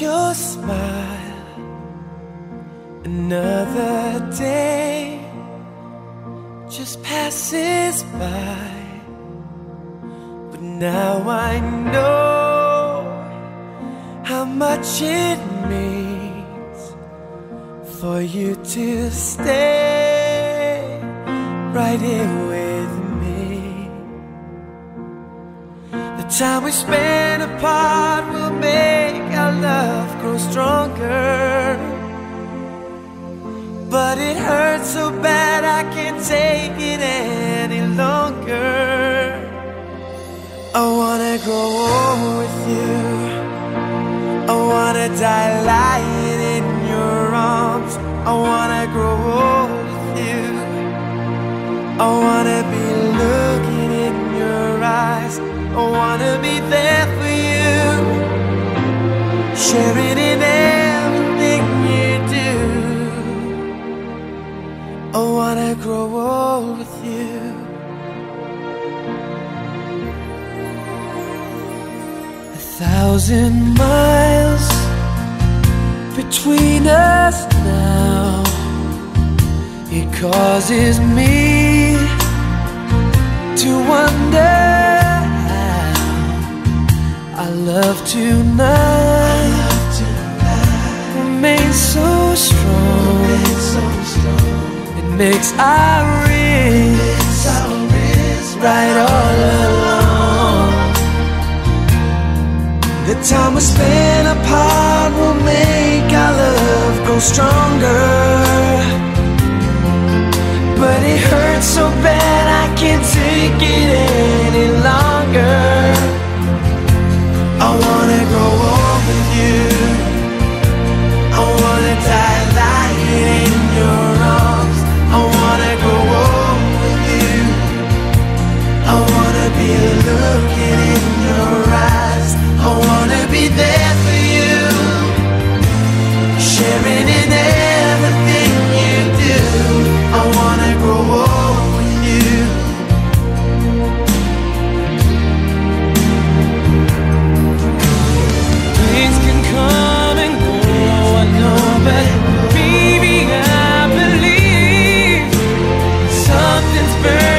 your smile. Another day just passes by. But now I know how much it means For you to stay right here with me. The time we spend apart will make grow stronger. But it hurts so bad I can't take it any longer. I wanna grow old with you. I wanna die lying in your arms. I wanna grow old with you. I wanna be thousand miles between us now. It causes me to wonder how our love tonight. Remains so strong. It makes our wrists right all along Time we spend apart will make our love grow stronger living